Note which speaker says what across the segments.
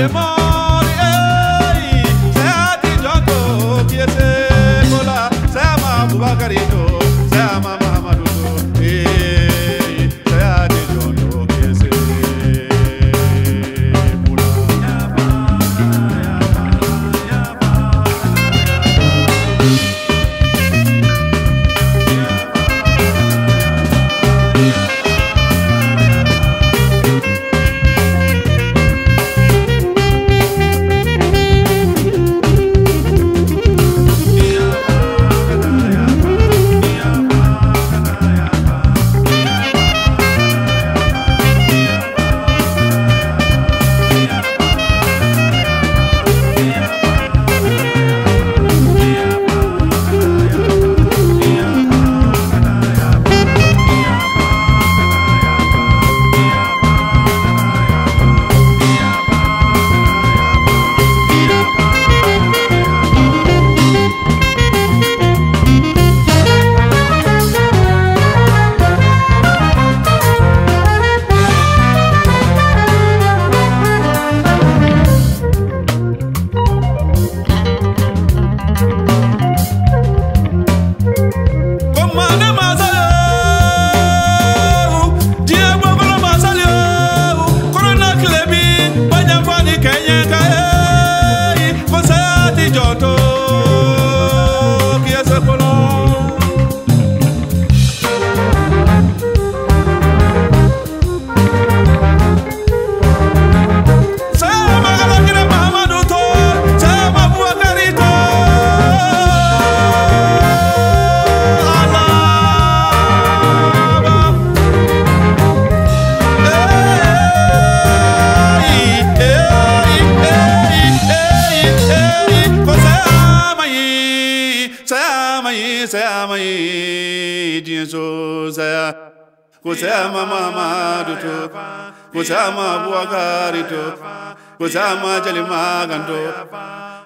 Speaker 1: Demon to ko kusema ma tu kusema ko tu kusema jali maganto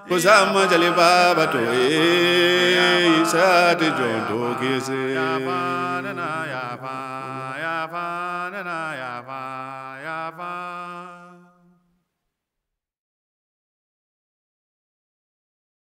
Speaker 1: ko saya ma jali te jondo kese
Speaker 2: ya fa na ya fa ya fa na na ya